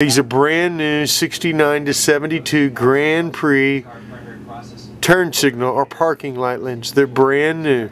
These are brand new 69 to 72 Grand Prix turn signal or parking light lens. They're brand new.